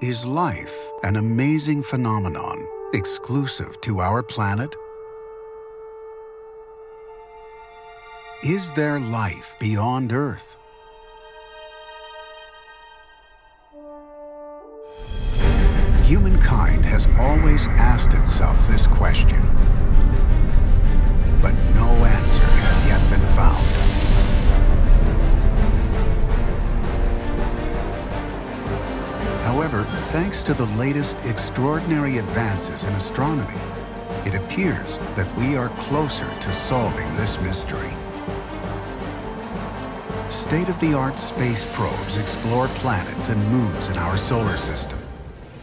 Is life an amazing phenomenon exclusive to our planet? Is there life beyond Earth? Humankind has always asked itself this question, but no answer thanks to the latest extraordinary advances in astronomy, it appears that we are closer to solving this mystery. State-of-the-art space probes explore planets and moons in our solar system,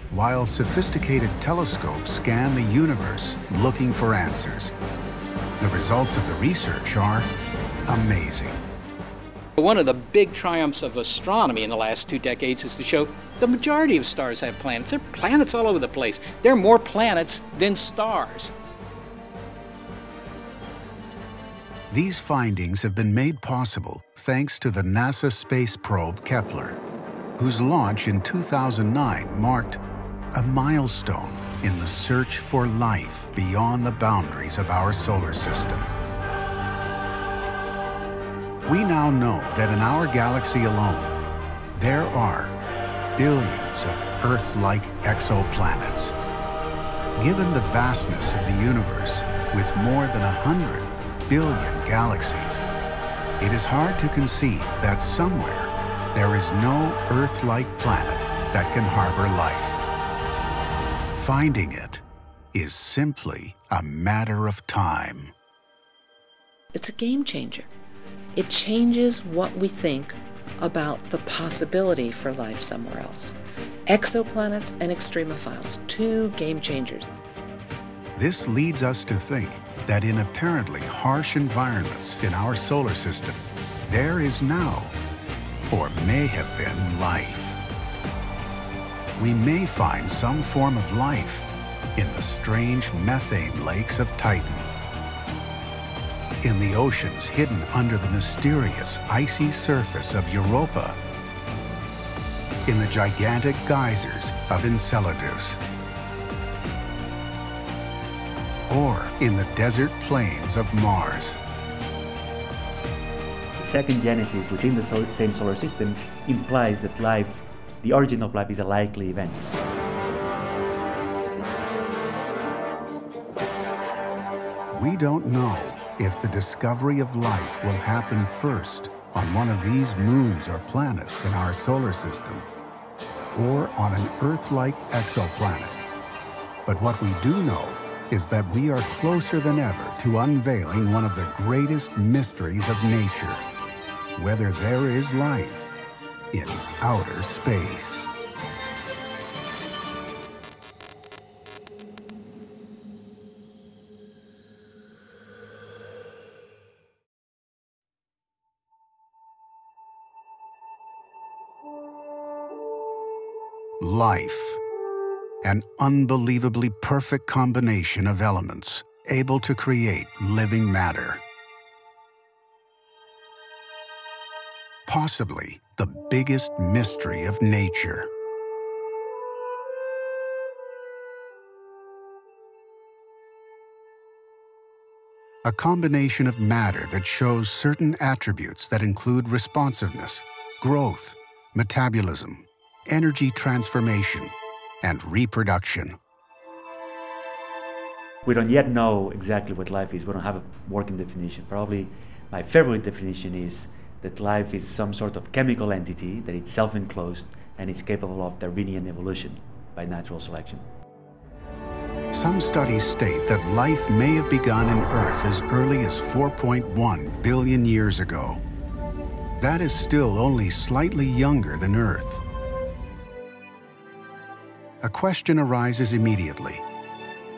while sophisticated telescopes scan the universe looking for answers. The results of the research are amazing. One of the big triumphs of astronomy in the last two decades is to show the majority of stars have planets. There are planets all over the place. There are more planets than stars. These findings have been made possible thanks to the NASA space probe Kepler, whose launch in 2009 marked a milestone in the search for life beyond the boundaries of our solar system. We now know that in our galaxy alone, there are billions of Earth-like exoplanets. Given the vastness of the universe, with more than 100 billion galaxies, it is hard to conceive that somewhere there is no Earth-like planet that can harbor life. Finding it is simply a matter of time. It's a game changer. It changes what we think about the possibility for life somewhere else. Exoplanets and extremophiles, two game changers. This leads us to think that in apparently harsh environments in our solar system, there is now, or may have been, life. We may find some form of life in the strange methane lakes of Titan in the oceans hidden under the mysterious icy surface of Europa, in the gigantic geysers of Enceladus, or in the desert plains of Mars. The second genesis within the same solar system implies that life, the origin of life, is a likely event. We don't know if the discovery of life will happen first on one of these moons or planets in our solar system, or on an Earth-like exoplanet. But what we do know is that we are closer than ever to unveiling one of the greatest mysteries of nature, whether there is life in outer space. Life. An unbelievably perfect combination of elements able to create living matter. Possibly the biggest mystery of nature. A combination of matter that shows certain attributes that include responsiveness, growth, metabolism, energy transformation, and reproduction. We don't yet know exactly what life is. We don't have a working definition. Probably my favorite definition is that life is some sort of chemical entity that is self-enclosed and is capable of Darwinian evolution by natural selection. Some studies state that life may have begun in Earth as early as 4.1 billion years ago. That is still only slightly younger than Earth a question arises immediately.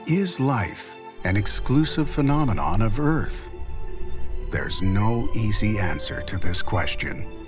Is life an exclusive phenomenon of Earth? There's no easy answer to this question.